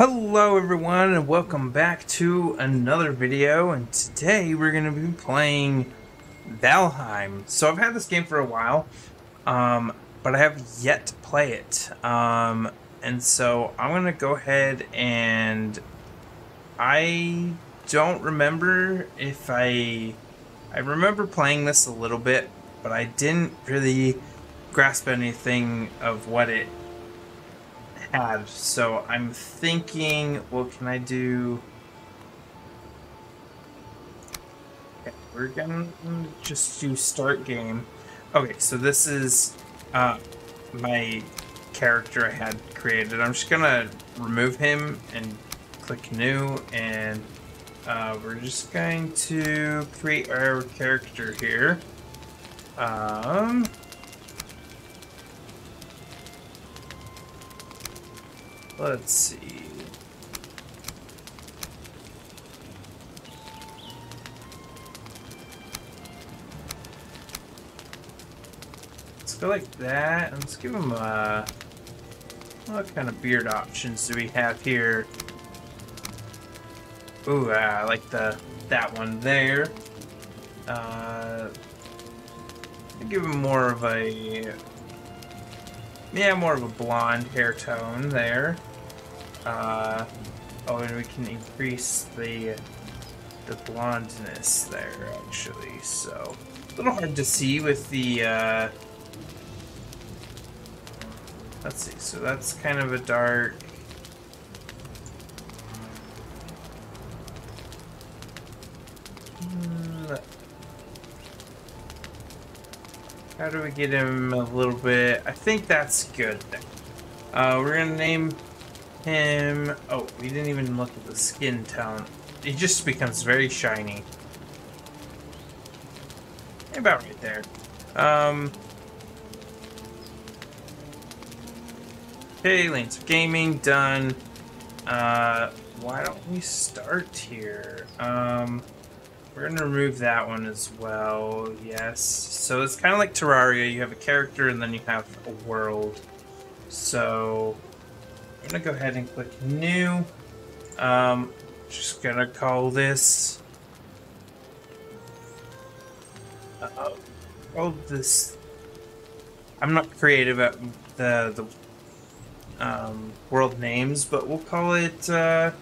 Hello everyone and welcome back to another video and today we're going to be playing Valheim. So I've had this game for a while, um, but I have yet to play it. Um, and so I'm going to go ahead and I don't remember if I... I remember playing this a little bit, but I didn't really grasp anything of what it So I'm thinking, what can I do? Okay, we're gonna just do start game. Okay, so this is uh, my character I had created. I'm just gonna remove him and click new and uh, we're just going to create our character here. Um, Let's see. Let's go like that, let's give him a... What kind of beard options do we have here? Ooh, uh, I like the that one there. Uh, give him more of a... Yeah, more of a blonde hair tone there. Uh, oh, and we can increase the the blondness there, actually. So, a little hard to see with the, uh, let's see, so that's kind of a dark, hmm, how do we get him a little bit? I think that's good. Uh, we're gonna name him... Oh, we didn't even look at the skin tone. It just becomes very shiny. About right there. Um... Okay, of Gaming, done. Uh, why don't we start here? Um, we're gonna remove that one as well, yes. So it's kind of like Terraria, you have a character and then you have a world. So, I'm gonna go ahead and click new. Um, just gonna call this. Uh oh. This. I'm not creative at the the um, world names, but we'll call it. Uh,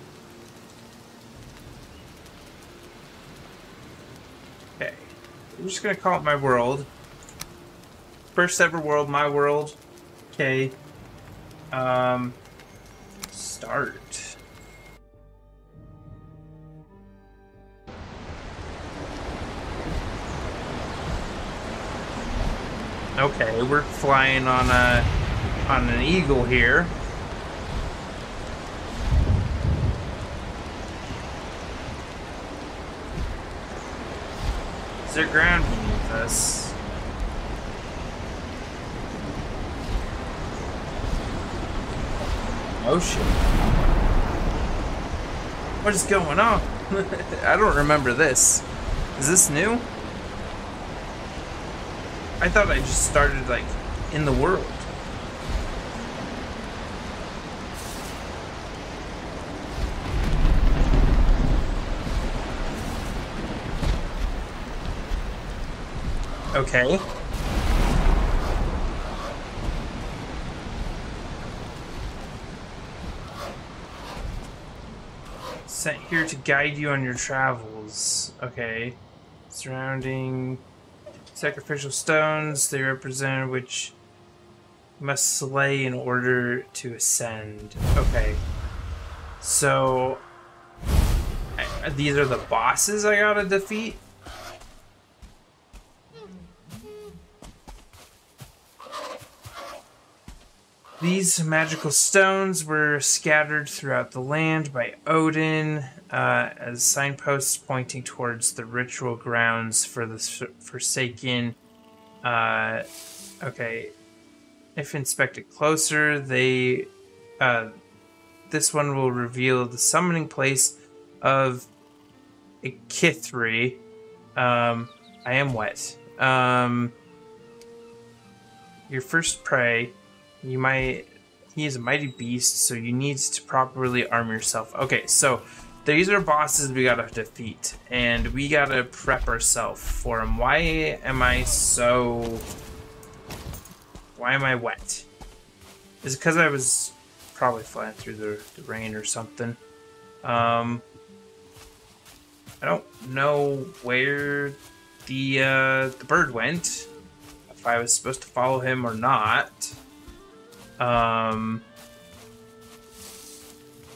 okay, I'm just gonna call it my world. First ever world, my world. Okay. Um, start. Okay, we're flying on a on an eagle here. Is there ground beneath us? Oh, ocean. What is going on? I don't remember this. Is this new? I thought I just started, like, in the world. Okay. Here to guide you on your travels. Okay. Surrounding sacrificial stones, they represent which must slay in order to ascend. Okay. So, I, these are the bosses I gotta defeat? These magical stones were scattered throughout the land by Odin uh, as signposts pointing towards the ritual grounds for the Forsaken. Uh, okay, if inspected closer, they uh, this one will reveal the summoning place of Eikthyr. Um, I am wet. Um, your first prey you might he is a mighty beast, so you need to properly arm yourself. Okay, so these are bosses we gotta defeat, and we gotta prep ourselves for them. Why am I so... Why am I wet? Is it because I was probably flying through the, the rain or something? Um, I don't know where the uh, the bird went. If I was supposed to follow him or not. Um,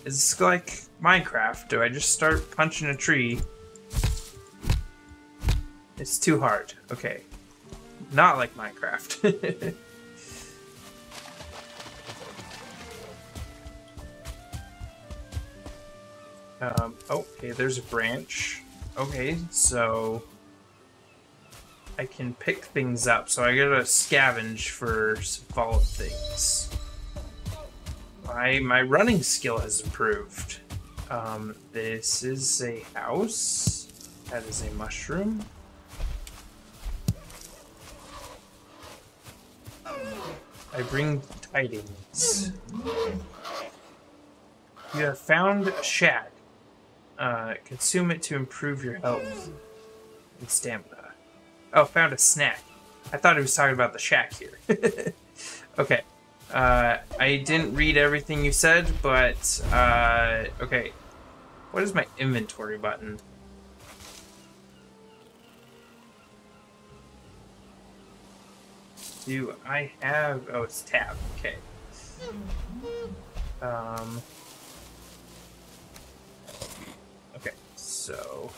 it's like Minecraft. Do I just start punching a tree? It's too hard. Okay. Not like Minecraft. um, oh, okay, there's a branch. Okay, so I can pick things up, so I gotta scavenge for some fallen things. My, my running skill has improved. Um, this is a house. That is a mushroom. I bring tidings. You have found shag. Uh, consume it to improve your health and stamina. Oh, found a snack. I thought he was talking about the shack here. okay. Uh, I didn't read everything you said, but, uh, okay. What is my inventory button? Do I have... Oh, it's tab. Okay. Um... Okay, so...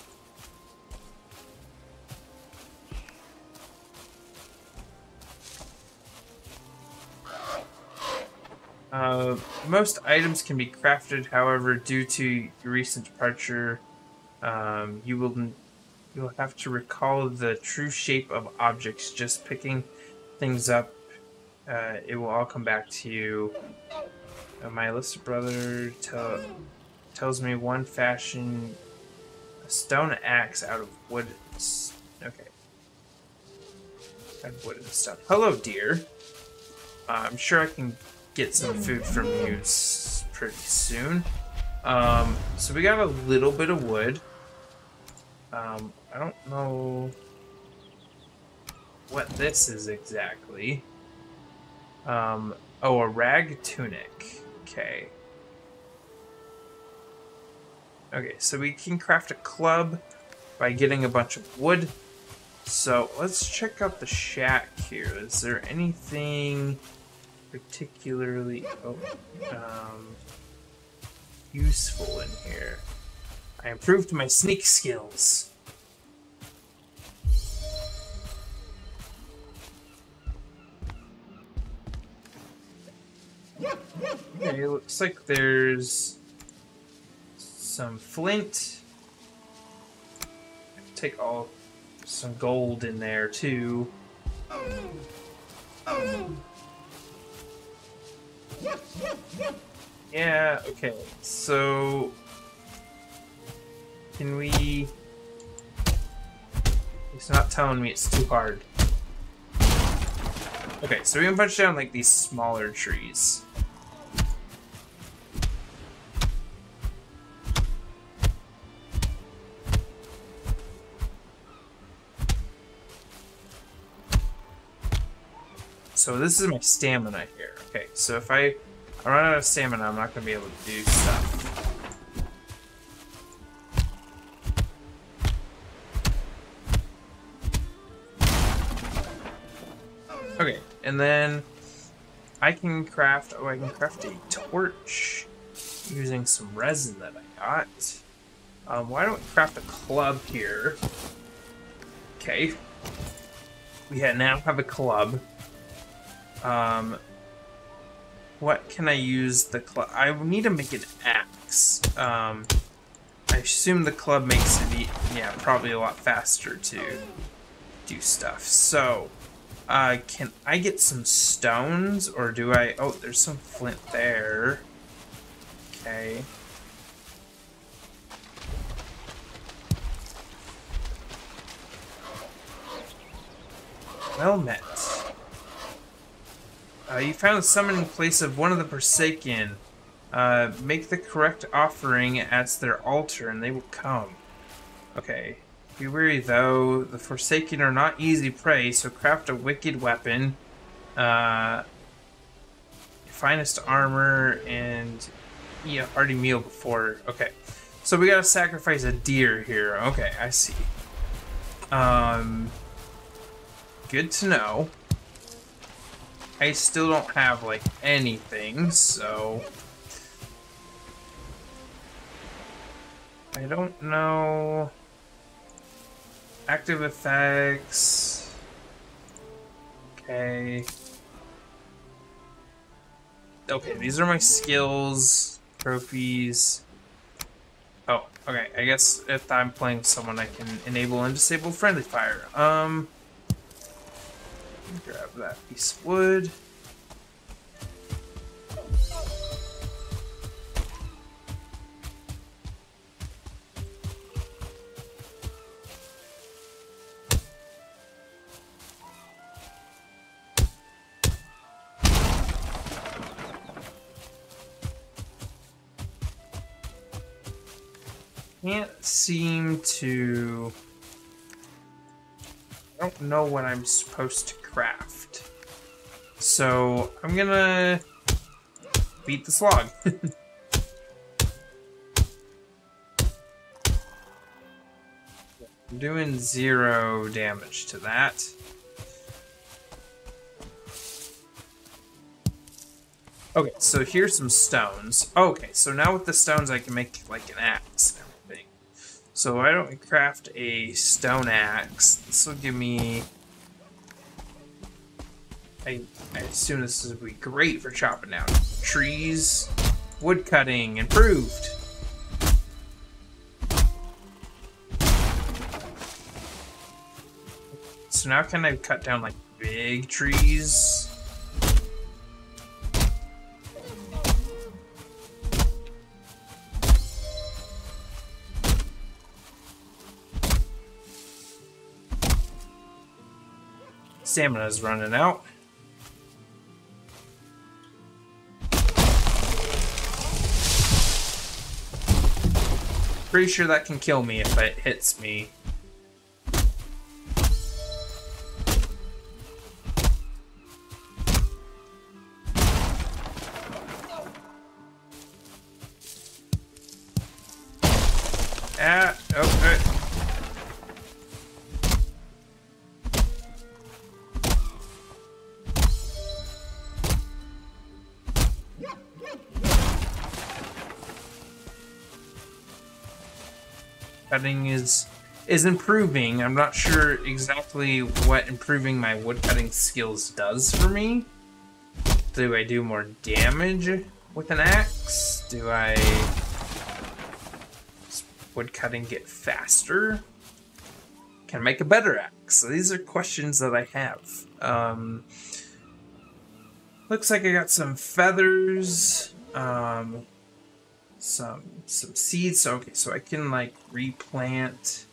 Uh, most items can be crafted, however, due to your recent departure, um, you will you will have to recall the true shape of objects. Just picking things up, uh, it will all come back to you. Uh, my illicit brother tell, tells me one fashion a stone axe out of wood. Okay, out of wood and stuff. Hello, dear. I'm sure I can get some food from you pretty soon. Um, so we got a little bit of wood. Um, I don't know what this is exactly. Um, oh, a rag tunic. Okay. Okay, so we can craft a club by getting a bunch of wood. So let's check out the shack here. Is there anything particularly oh, um, useful in here. I improved my sneak skills. Okay, it looks like there's some flint. Take all some gold in there too. Yeah, okay. So can we It's not telling me it's too hard. Okay, so we can punch down like these smaller trees. So this is my stamina here. So if I, I run out of stamina, I'm not going to be able to do stuff. Okay, and then I can craft, oh, I can craft a torch using some resin that I got. Um, why don't we craft a club here? Okay. We now have a club. Um, what can I use the club? I need to make an axe. Um, I assume the club makes it, yeah, probably a lot faster to do stuff. So, uh, can I get some stones, or do I... Oh, there's some flint there. Okay. Well met. Uh, you found the summoning place of one of the Forsaken. Uh, make the correct offering at their altar and they will come. Okay. Be wary though, the Forsaken are not easy prey, so craft a wicked weapon. Uh, finest armor and eat a hearty meal before. Okay. So we gotta sacrifice a deer here. Okay, I see. Um, good to know. I still don't have, like, anything, so... I don't know... Active effects... Okay... Okay, these are my skills, trophies... Oh, okay, I guess if I'm playing someone, I can enable and disable friendly fire. Um... Grab that piece of wood. Can't seem to I don't know what I'm supposed to craft. So I'm gonna beat the slog. I'm doing zero damage to that. Okay, so here's some stones. Okay, so now with the stones I can make like an axe now. So why don't we craft a stone axe? This will give me... I, I assume this will be great for chopping down trees. Wood cutting, improved. So now can I cut down like big trees? Stamina's running out. Pretty sure that can kill me if it hits me. Is improving. I'm not sure exactly what improving my woodcutting skills does for me. Do I do more damage with an axe? Do I woodcutting get faster? Can I make a better axe? So these are questions that I have. Um, looks like I got some feathers. Um, some some seeds. Okay, so I can like replant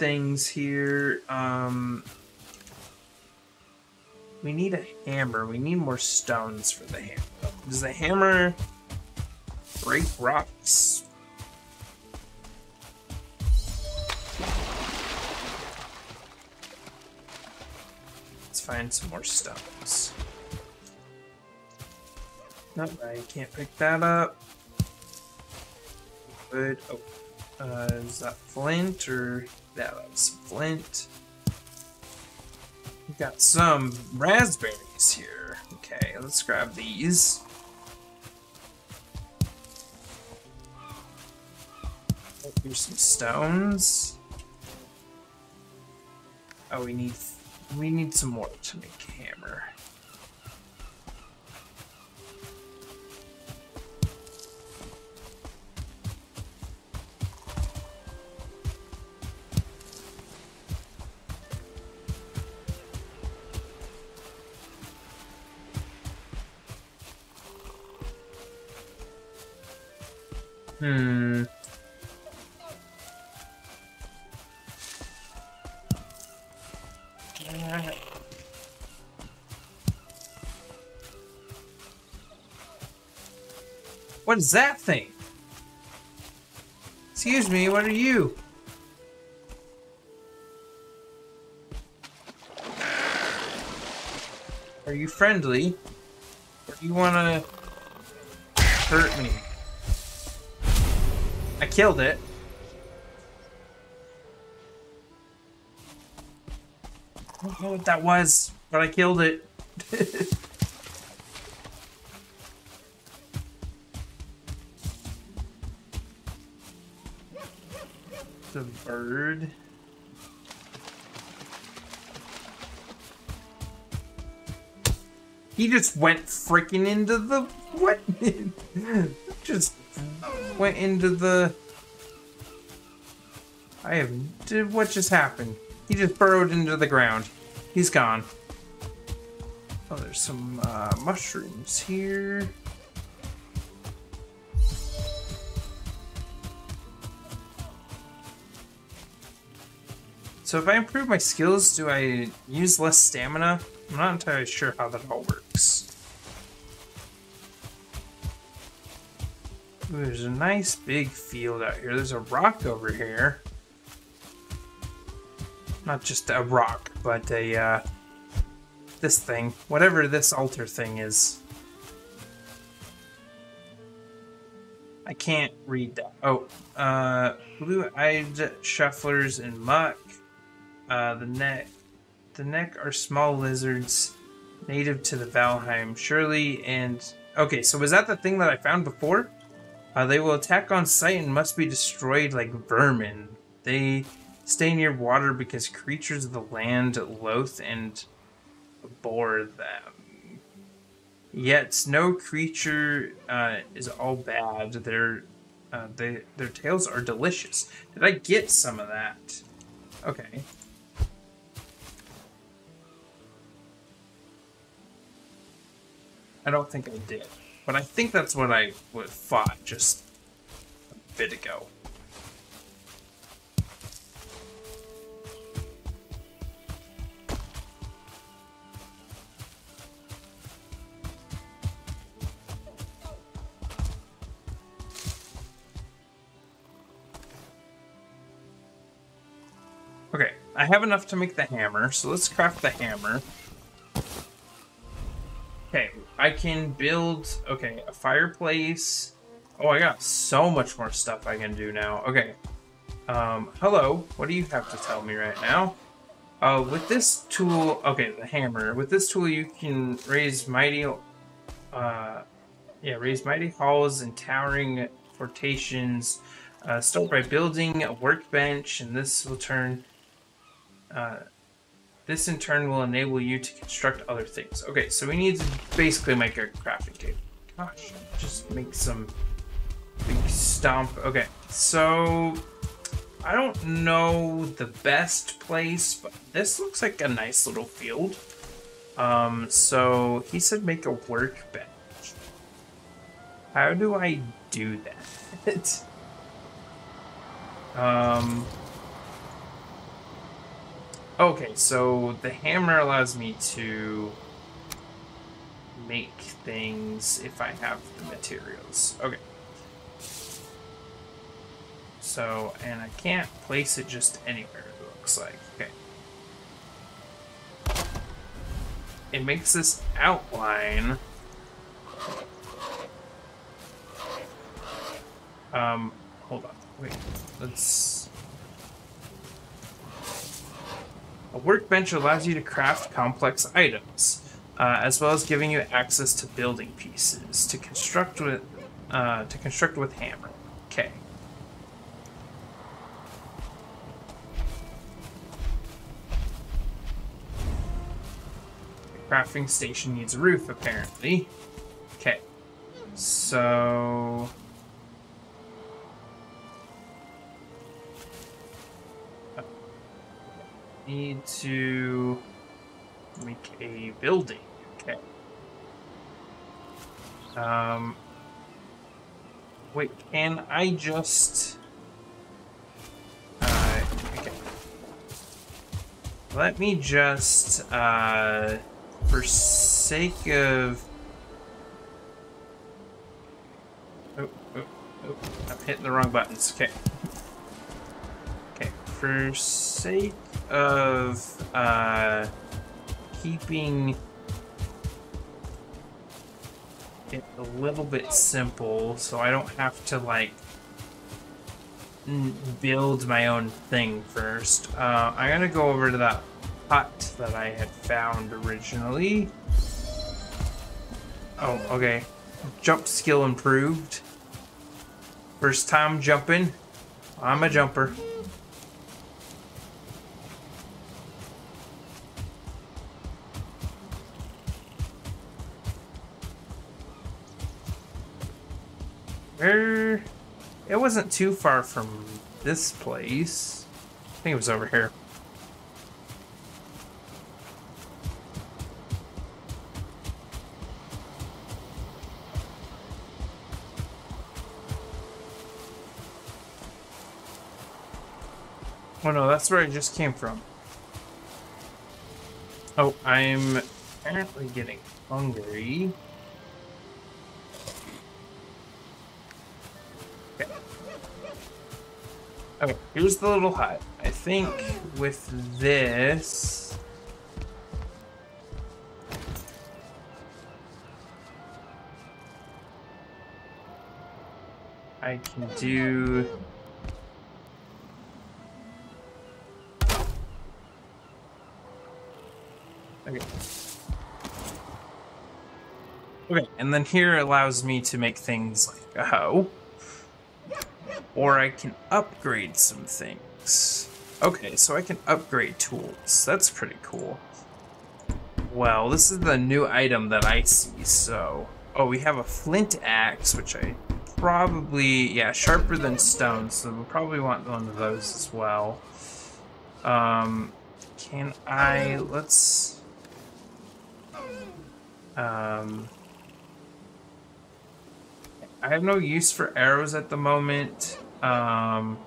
things here. Um, we need a hammer. We need more stones for the hammer. Does the hammer break rocks? Let's find some more stones. Nope, I can't pick that up wood. Oh, uh, is that flint or yeah, that's flint? We've got some raspberries here. Okay, let's grab these. Oh, here's some stones. Oh, we need we need some more to make a hammer. Hmm. What is that thing? Excuse me, what are you? Are you friendly? Or do you wanna hurt me? Killed it. I don't know what that was, but I killed it. the bird. He just went freaking into the what? just went into the. I have. Did what just happened? He just burrowed into the ground. He's gone. Oh, there's some uh, mushrooms here. So if I improve my skills, do I use less stamina? I'm not entirely sure how that all works. Ooh, there's a nice big field out here. There's a rock over here. Not just a rock, but a, uh, this thing. Whatever this altar thing is. I can't read that. Oh, uh, blue-eyed shufflers and muck. Uh, the neck, the neck are small lizards native to the Valheim. Surely and okay, so was that the thing that I found before? Uh, they will attack on sight and must be destroyed like vermin. They stay near water because creatures of the land loathe and abhor them. Yet no creature uh, is all bad. Their uh, they, their tails are delicious. Did I get some of that? Okay. I don't think I did. But I think that's what I fought just a bit ago. Okay, I have enough to make the hammer, so let's craft the hammer. I can build, okay, a fireplace. Oh, I got so much more stuff I can do now. Okay. Um, hello, what do you have to tell me right now? Uh, with this tool, okay, the hammer. With this tool, you can raise mighty, uh, yeah, raise mighty halls and towering fortations. Uh, start by building a workbench, and this will turn, uh, this in turn will enable you to construct other things. Okay, so we need to basically make a crafting table. Gosh, just make some big stomp. Okay, so I don't know the best place, but this looks like a nice little field. Um, so he said make a workbench. How do I do that? um, Okay, so the hammer allows me to make things if I have the materials. Okay. So, and I can't place it just anywhere, it looks like. Okay. It makes this outline. Um, hold on. Wait, let's... A workbench allows you to craft complex items, uh, as well as giving you access to building pieces to construct with uh, to construct with hammer. Okay. The crafting station needs a roof, apparently. Okay. So... need to make a building. Okay. Um. Wait, can I just... Uh, okay. Let me just, uh, for sake of... Oh, oh, oh. I'm hitting the wrong buttons. Okay. Okay. For sake of uh, keeping it a little bit simple so I don't have to like build my own thing first. Uh, I'm gonna go over to that hut that I had found originally. Oh, okay. Jump skill improved. First time jumping. I'm a jumper. Where? It wasn't too far from this place. I think it was over here. Oh no, that's where I just came from. Oh, I'm apparently getting hungry. Okay, here's the little hut. I think with this... I can do... Okay. Okay, and then here allows me to make things like a hoe. Or I can upgrade some things. Okay, so I can upgrade tools. That's pretty cool. Well, this is the new item that I see, so... Oh, we have a flint axe, which I probably... Yeah, sharper than stone, so we'll probably want one of those as well. Um, can I... Let's... Um, I have no use for arrows at the moment. Um,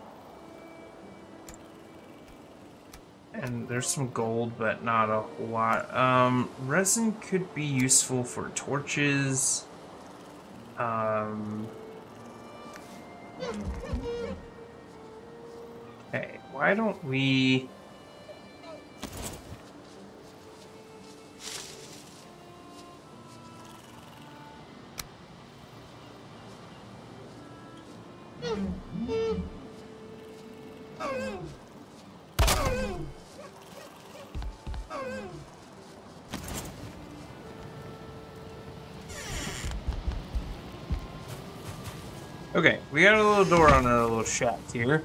and there's some gold, but not a lot. Um, resin could be useful for torches. Um, okay, why don't we... we got a little door on our little shack here.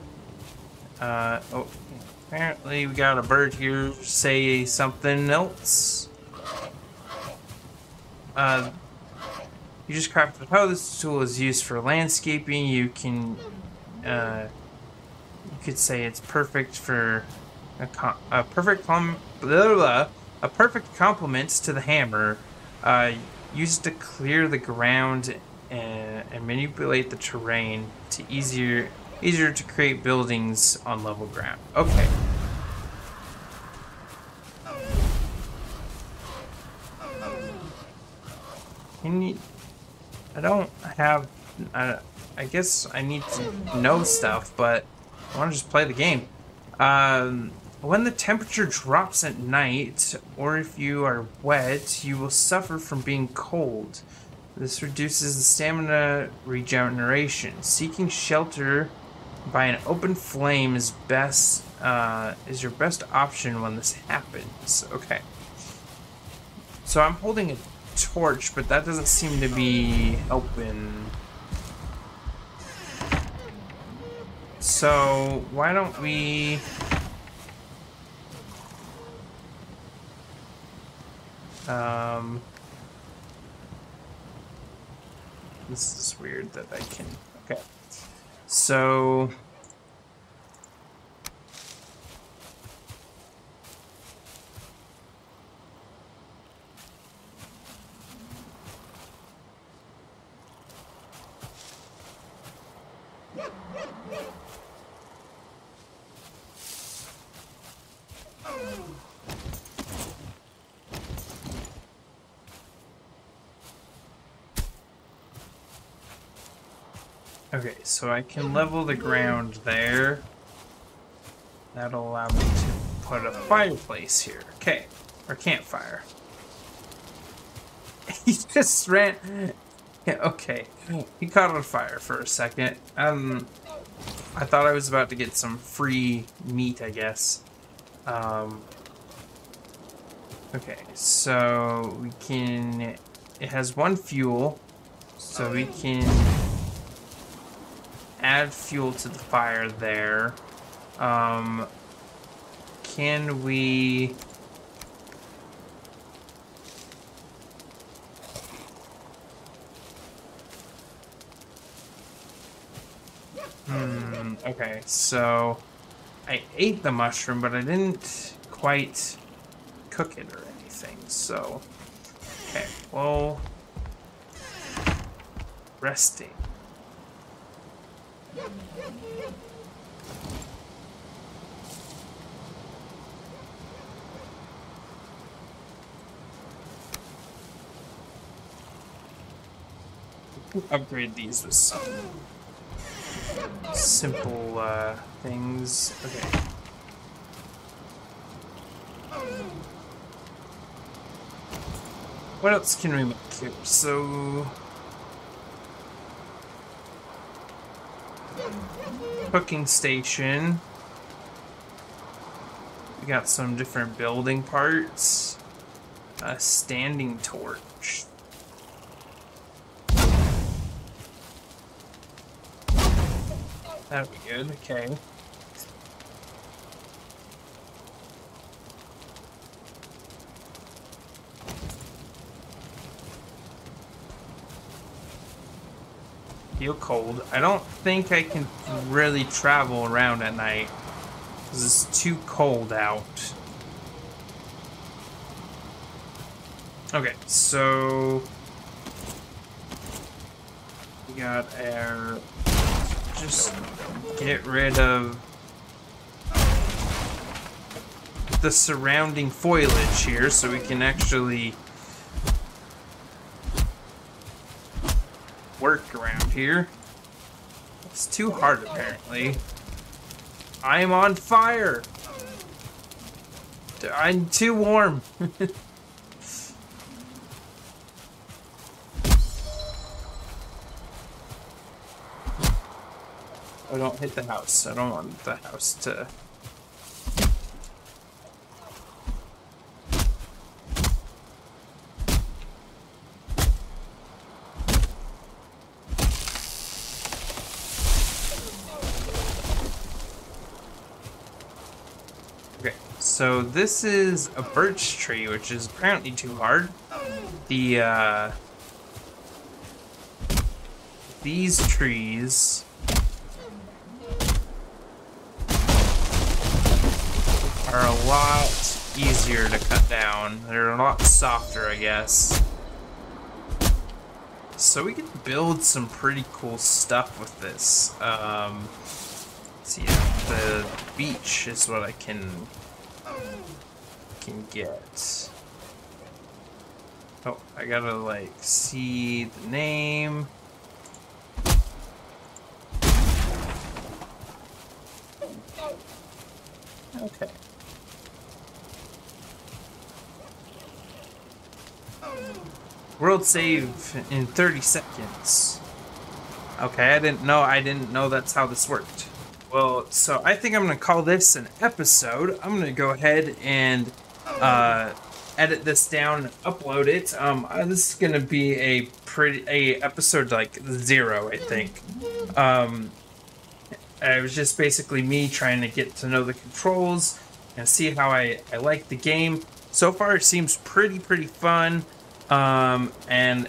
Uh, oh, apparently we got a bird here say something else. Uh, you just crafted how this tool is used for landscaping. You can, uh, you could say it's perfect for a, a perfect blah, blah, blah, a perfect complement to the hammer. Uh, used to clear the ground and, and manipulate the terrain to easier easier to create buildings on level ground. Okay. Can you, I don't have, I, I guess I need to know stuff, but I want to just play the game. Um, when the temperature drops at night, or if you are wet, you will suffer from being cold. This reduces the stamina regeneration. Seeking shelter by an open flame is best uh, is your best option when this happens. Okay. So I'm holding a torch, but that doesn't seem to be open. So why don't we... Um... This is weird that I can... Okay. So... Okay, so I can level the ground there. That'll allow me to put a fireplace here. Okay, or campfire. he just ran. Yeah, okay, he caught on fire for a second. Um, I thought I was about to get some free meat, I guess. Um, okay, so we can. It has one fuel, so we can add fuel to the fire there. Um, can we... Hmm, okay, so I ate the mushroom, but I didn't quite cook it or anything, so... Okay, well... Resting. Upgrade these with some simple uh, things. Okay. What else can we make here? So... Cooking station. We got some different building parts. A standing torch. That'd be good, okay. Feel cold. I don't think I can really travel around at night. Because it's too cold out. Okay, so... We got our just get rid of the surrounding foliage here so we can actually work here. It's too hard apparently. I am on fire! I'm too warm. I don't hit the house. I don't want the house to... Okay, so this is a birch tree, which is apparently too hard. The, uh... These trees are a lot easier to cut down. They're a lot softer, I guess. So we can build some pretty cool stuff with this. Um, see, yeah, the beech is what I can can get. Oh, I gotta like see the name. Okay. World save in 30 seconds. Okay, I didn't know I didn't know that's how this worked. Well, so I think I'm gonna call this an episode. I'm gonna go ahead and uh, edit this down, upload it. Um, uh, this is gonna be a pretty a episode like zero, I think. Um, it was just basically me trying to get to know the controls and see how I, I like the game. So far, it seems pretty pretty fun. Um, and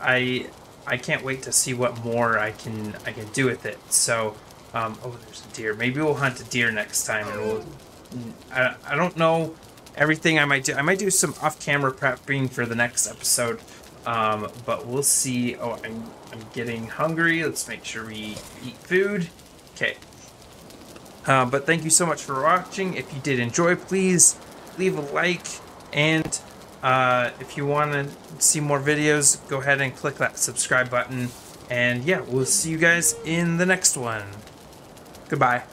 I I can't wait to see what more I can I can do with it. So, um, oh, there's a deer. Maybe we'll hunt a deer next time, and we'll. I, I don't know everything I might do. I might do some off-camera prepping for the next episode, um, but we'll see. Oh, I'm I'm getting hungry. Let's make sure we eat food. Okay. Uh, but thank you so much for watching. If you did enjoy, please leave a like and uh, if you want to see more videos, go ahead and click that subscribe button. And yeah, we'll see you guys in the next one. Goodbye.